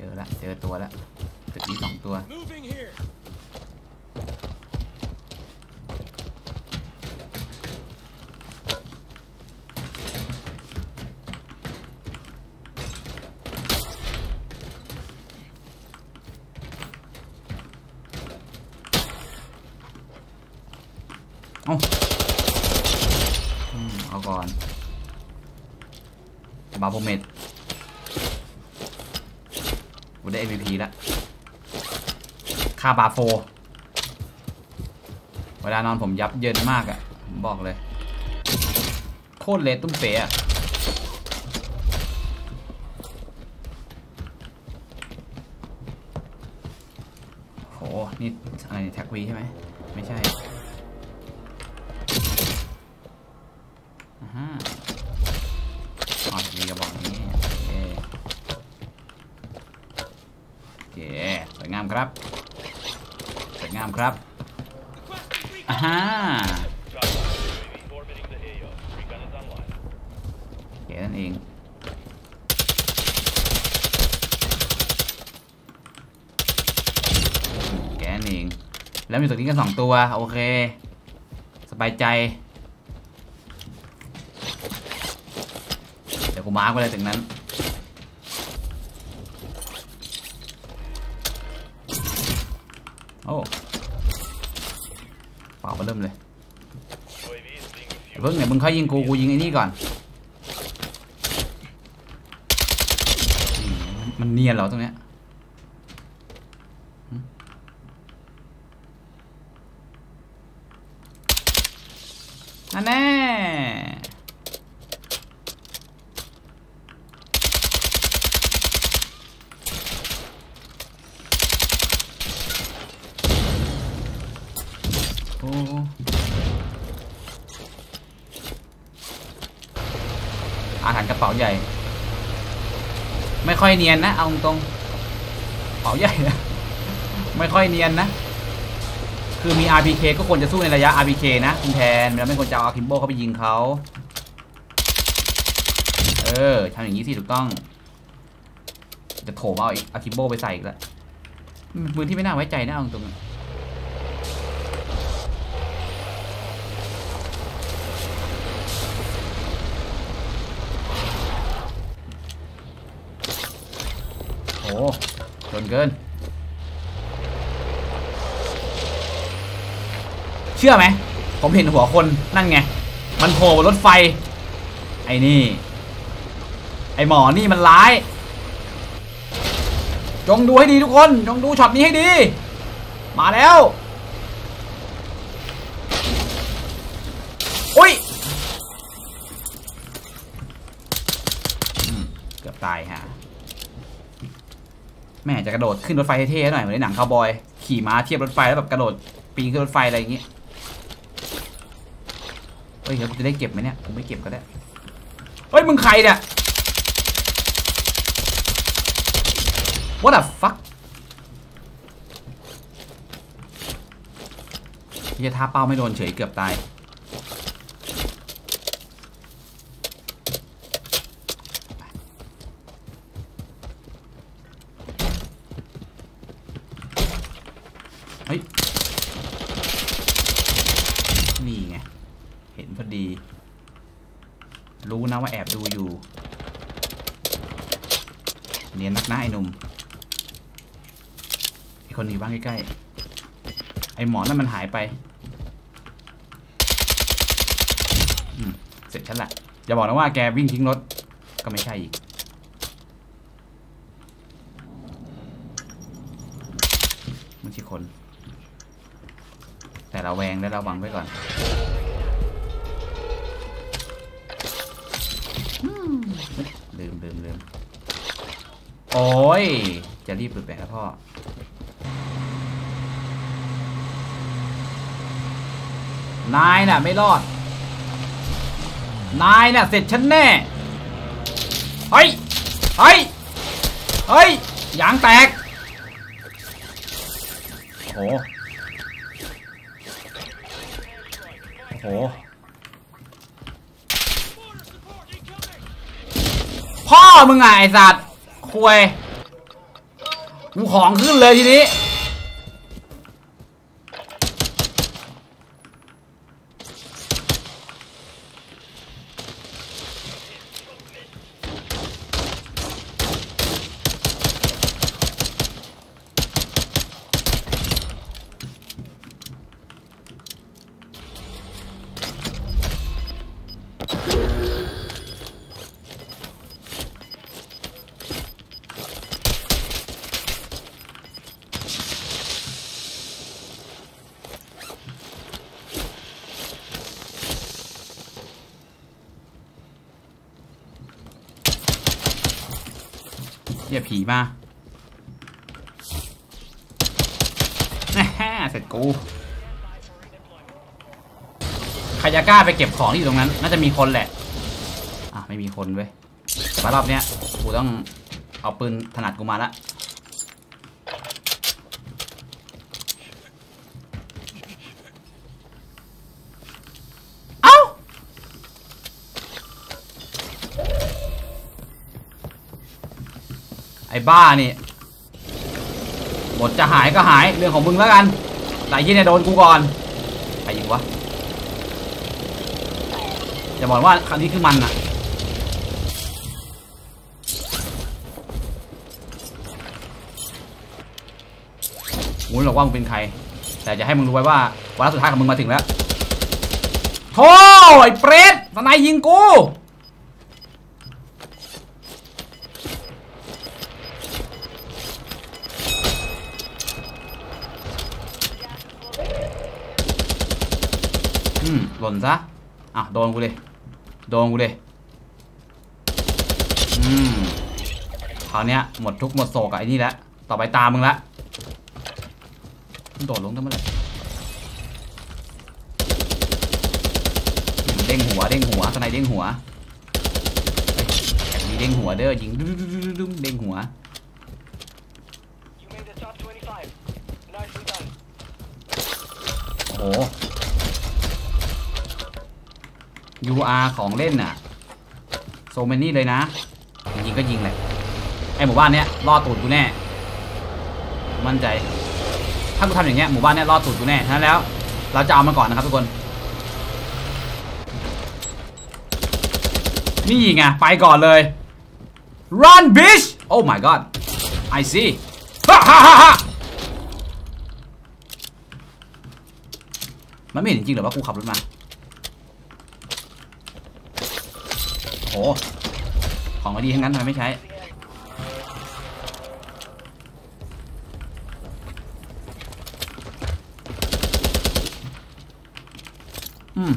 เจอละเจอตัวละตึกนี้สองตัว Moving here. เอาอืมเอาก่อนบาโพเมดกู ได้ MVP แล้วคาบาโฟ เวลานอนผมยับเยินมากอะ่ะ ผมบอกเลย โคตรเละตุ้มเป๋อะโห นี่อะไรแท็กวีใช่ไหม ไม่ใช่ ครับสวยงามครับอ่าฮะ Orbiting the AO. Recon is online. โอเนั่นเองแกนั่นเอง แล้วมีตัวนี้กันสองตัว โอเค สบายใจ เดี๋ยวกูมาร์กไว้เลยถึงนั้น โอ้เป่ามาเริ่มเลยเพิ่งเนี่ยมึงค่อยยิงกูกูยิงไอ้นี่ก่อน มันเนียนเหรอตรงเนี้ยนั่นแน่โอ้ อาหารกระเป๋า ใหญ่ ไม่ค่อยเนียนนะ เอาตรงเป๋าใหญ่นะไม่ค่อยเนียนนะ คือมี RPK ก็ควรจะสู้ในระยะ RPK นะคุณแทนแล้วไม่ควรจะเอาอาคิมโบเข้าไปยิงเขาเออทำอย่างนี้สิถูกต้อง จะโถมเอาอีกอาคิมโบไปใส่อีกแล้วมันเป็นปืนที่ไม่น่าไว้ใจนะเอาตรง โอ้จนเกิน เชื่อไหม ผมเห็นหัวคนนั่นไง มันโผล่บนรถไฟ ไอ้นี่ ไอ้หมอนี่มันร้าย จงดูให้ดีทุกคน จงดูช็อตนี้ให้ดี มาแล้วอุ้ยเกือบตายฮะ แม่จะกระโดดขึ้นรถไฟเท่ๆหน่อยเหมือนในหนังคาวบอย ขี่ม้าเทียบรถไฟแล้วแบบกระโดดปีนขึ้นรถไฟอะไรอย่างงี้เฮ้ยเดี๋ยวกูจะได้เก็บไหมเนี่ยกูไม่เก็บก็ได้เฮ้ยมึงใครเนี่ย What the fuck เฮียท้าเป้าไม่โดนเฉยเกือบตาย นี่ไง เห็นพอดี รู้นะว่าแอบดูอยู่ เนียนนักหน้าไอ้หนุ่มไอ้คนนี้บ้างใกล้ๆ ไอ้หมอนั่นมันหายไปเสร็จฉันละอย่าบอกนะว่าแกวิ่งทิ้งรถ ก็ไม่ใช่อีกไม่ใช่คน แต่เราแวงและระวังไว้ก่อนลืมลืมลืมโอ้ย จะรีบหลุดไปครับพ่อ นายน่ะ ไม่รอด นายน่ะ เสร็จฉันแน่ เฮ้ย เฮ้ย เฮ้ยยางแตก โอ้โห โอ้โห พ่อมึงไงไอสัตว์คุยกูของขึ้นเลยทีนี้ ผีมาเสร็จกูใครจะกล้าไปเก็บของที่อยู่ตรงนั้น น่าจะมีคนแหละ อะ ไม่มีคนเว้ยแต่รอบเนี้ยกูต้องเอาปืนถนัดกูมาละ อ้บ้านี่บทจะหายก็หายเรื่องของมึงแล้วกันแต่ยี่เนี่ยโดนกูก่อนใครยิงวะจะบอกว่าครั้งนี้คือมันอะกูไม่รู้หรอกว่ามึงเป็นใคร แต่จะให้มึงรู้ไว้ว่าวาระสุดท้ายของมึงมาถึงแล้วโธ่ไอ้เปรตสนายยิงกู อืมห ล่นซะ อะ โดนกูเลย โดนกูเลย อืมคราวเนี้ยหมดทุกข์หมดโศกกับไอ้นี่แล้วต่อไปตามมึงละมึงโดดลงตั้งเมื่อไหร่เด้งหัวเด้งหัวสไนเด้งหัวแบบนี้เด้งหัวเด้อยิงดุ้มดุ้มดุ้มดุ้มเด้งหัว You made the top 25. Nicely done. โอ้โห UR ของเล่นน่ะโซเมนี่เลยนะยิงก็ยิงแหละไอหมู่บ้านเนี้ยรอดตูดกูแน่ มั่นใจ ถ้ากูทำอย่างเงี้ยหมู่บ้านเนี้ยรอดตูดกูแน่ฉะนั้นแล้ว เราจะเอามันก่อนนะครับทุกคน นี่ไงไปก่อนเลย run bitch oh my god I see ฮ่าฮ่าฮ่ามันไม่เห็นจริงหรอว่ากูขับรถมา โห ของดีทั้งนั้นทำไมไม่ใช้ อืม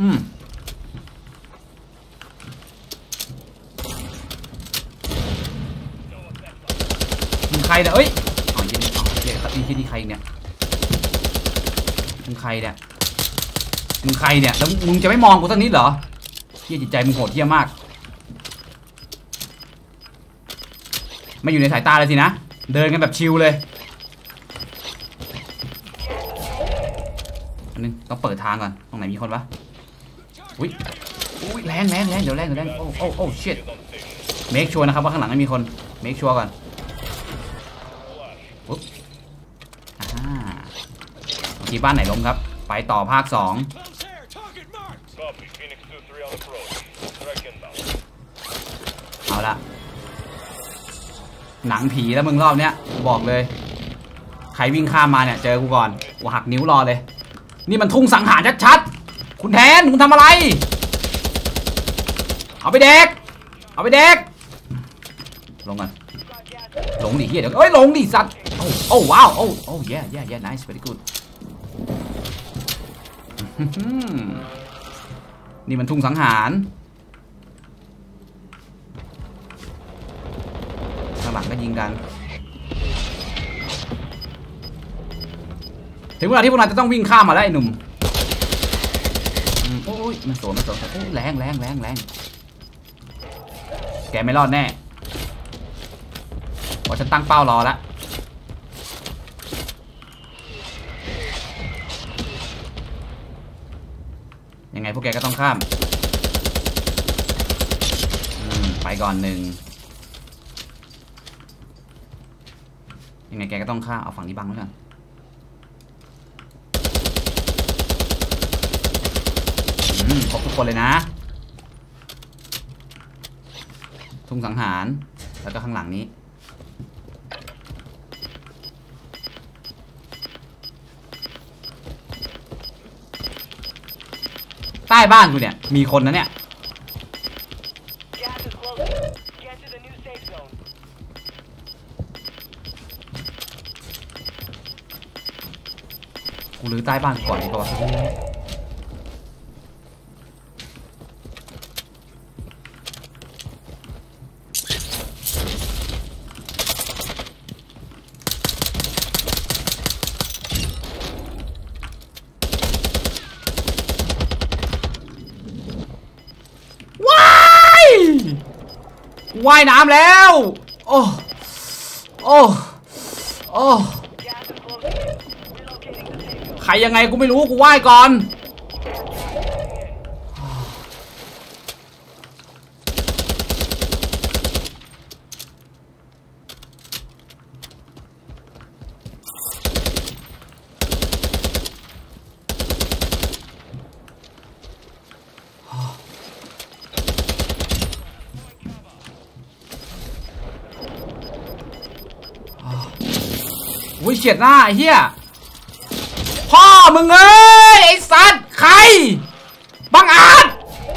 อืมมึงใครเนี่ยเอ้ยอ๋อยี่นี่อ๋อเยี่ยครับที่นี่ใครเนี่ยมึงใครเนี่ยมึงใครเนี่ย แล้วมึงจะไม่มองกูสักนิดเหรอ เฮียจิตใจมึงโหดเฮียมาก ไม่อยู่ในสายตาเลยสินะ เดินกันแบบชิลเลยอันนึงต้องเปิดทางก่อน ตรงไหนมีคนวะ อุ้ยอุ้ยแรงแรงแรงเดี๋ยวแรงเดี๋ยวแรงโอ้โอ้โอ้ shit make sure นะครับว่าข้างหลังไม่มีคน make sure ก่อนปุ๊บอ่าเมื่อกี้บ้านไหนล้มครับ ไปต่อภาคสอง หนังผีแล้วมึงรอบเนี้ยบอกเลย ใครวิ่งข้ามมาเนี่ยเจอกูก่อนกูหักนิ้วรอเลย นี่มันทุ่งสังหารชัดๆ คุณแทนคุณทำอะไร เอาไปเด็ก เอาไปเด็ก ลงก่อนหลงดิเฮียเดี๋ยวเอ้ยหลงดิสัตว์โอ้โอ้ว้าวโอ้โอ้ yeah yeah yeah nice very good นี่มันทุ่งสังหาร ข้างหลังก็ ยิงกัน ถึงเวลาที่พวกเราจะต้องวิ่งข้ามมาแล้วไอ้หนุ่มโอ้ยมันสวนมันสวนโอ้แรงแรงแรงแรงแกไม่รอดแน่เพราะฉันตั้งเป้ารอแล้วยังไงพวกแกก็ต้องข้าม ไปก่อนหนึ่ง ยังไงแกก็ต้องฆ่าเอาฝั่งนี้บังไว้ก่อนอืมครบทุกคนเลยนะ ทุ่งสังหาร แล้วก็ข้างหลังนี้ ใต้บ้านกูเนี่ย มีคนนะเนี่ย ใต้บ้านก่อนดีกว่าว้ายว่ายน้ำแล้ว โอ้ โอ้ โอ้ ใครยังไงกูไม่รู้กูไหว้ก่อนอุ้ยเฉียดหน้าเหี้ย พ่อมึงเอ้ยไอ้สัตว์ใคร บังอาจ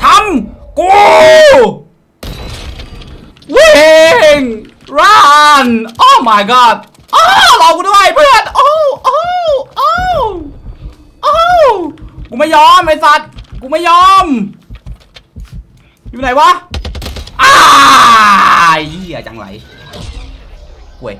ทำกูวิ่ง run oh my god อ้าวรอกูด้วยเพื่อนโอ้โอ้โอ้โอ้กูไม่ยอมไอ้สัตว์กูไม่ยอม อยู่ไหนวะอ้าเหี้ยจังไรเว้ย